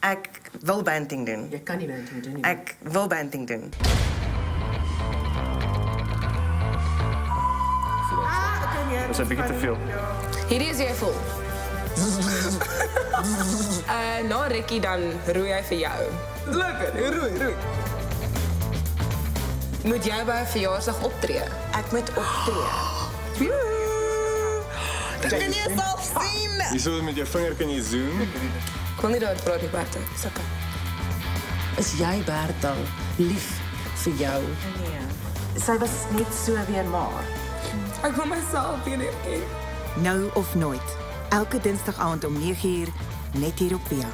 Ek wil banting doen. Jy kan nie banting doen nie. Ek wil banting doen. Dat is een beetje te veel. Hierdie is jy vol. uh na Rikkie dan roei hy vir jou. Lekker, roei, roei. Moet jy by 'n verjaarsdag optree? Ek moet optree. Kan jy self sien. Hierso met jou vinger kan jy zoom. Ek wil nie daaroor praat nie, Bert. Dis okay. Is jy Bertel lief vir jou? Nee. Sy was net so weer maar. Ek wil myself weer. Nou of nooit. Elke Dinsdag aand om 9uur net hier op Via.